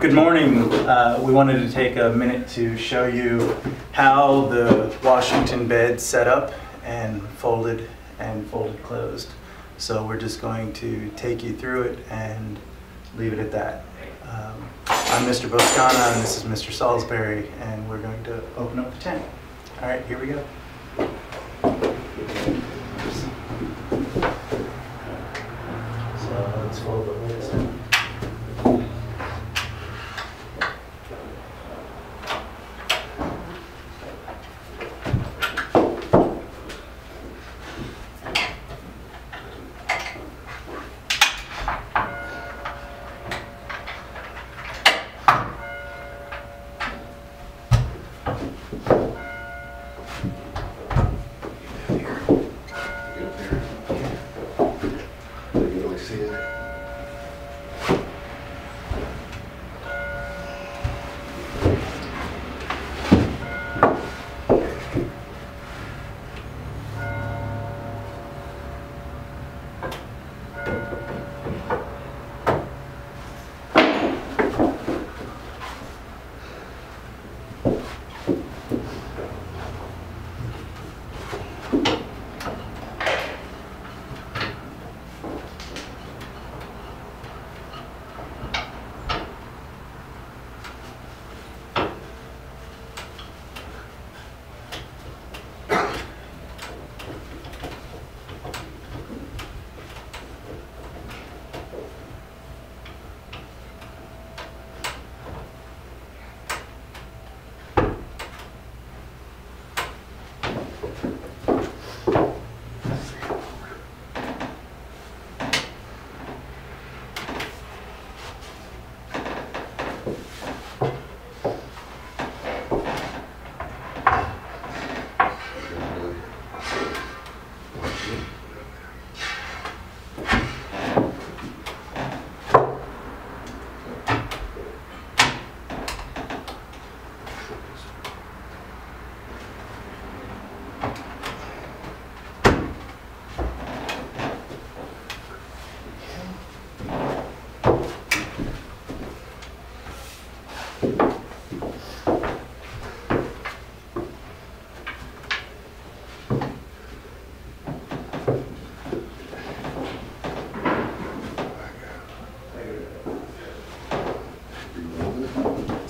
Good morning. Uh, we wanted to take a minute to show you how the Washington bed set up and folded and folded closed. So we're just going to take you through it and leave it at that. Um, I'm Mr. Boscana and this is Mr. Salisbury and we're going to open up the tent. All right, here we go.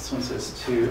This one says two.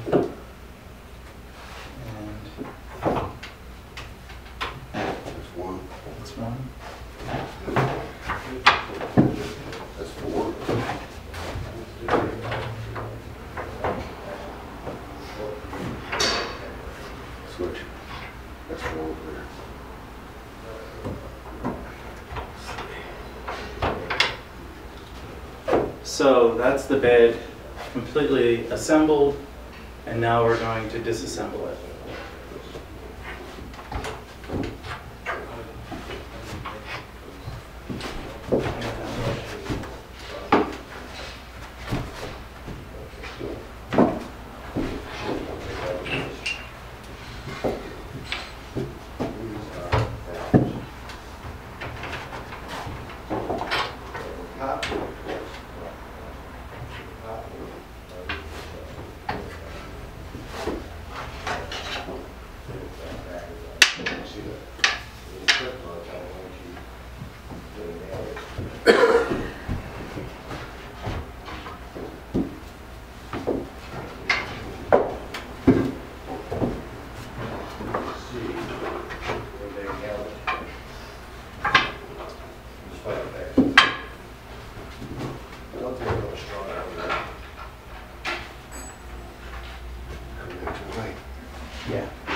So that's the bed completely assembled, and now we're going to disassemble it. Yeah.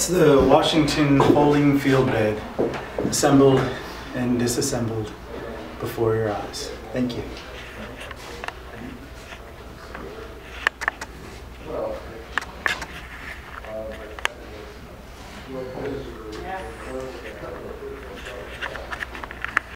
That's the Washington folding field bed, assembled and disassembled before your eyes. Thank you.